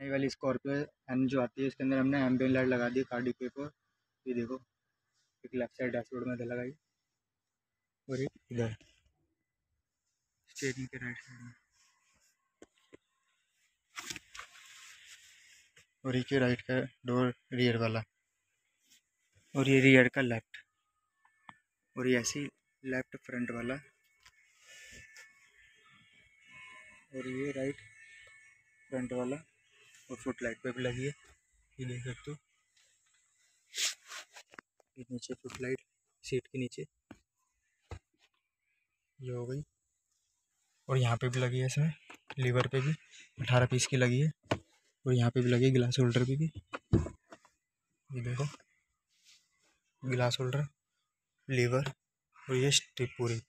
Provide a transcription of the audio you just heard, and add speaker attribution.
Speaker 1: नई वाली Scorpio N जो आती है इसके अंदर हमने एम्बियन लाइट लगा दी कार्डी के। ऊपर ये देखो एक लेफ़्ट साइड डैशबोर्ड में लगाई। और एक इधर। स्टेरिंग के राइट साइड में। और एक राइट का डोर रियर वाला। और ये रियर का लेफ़्ट और ये ऐसी लेफ़्ट फ्रंट वाला। और ये राइट फ्रंट वाला। और फुट लाइट पे भी लगी है। ये देख सकते हो। ये नीचे फुट लाइट सीट के नीचे। ये हो गई। और यहाँ पे भी लगी है इसमें। लीवर पे भी। अठारह पीस की लगी है। और यहाँ पे भी लगी है गिलास होल्डर पे भी। ये देखो। गिलास होल्डर, लीवर और ये स्टिप पूरी।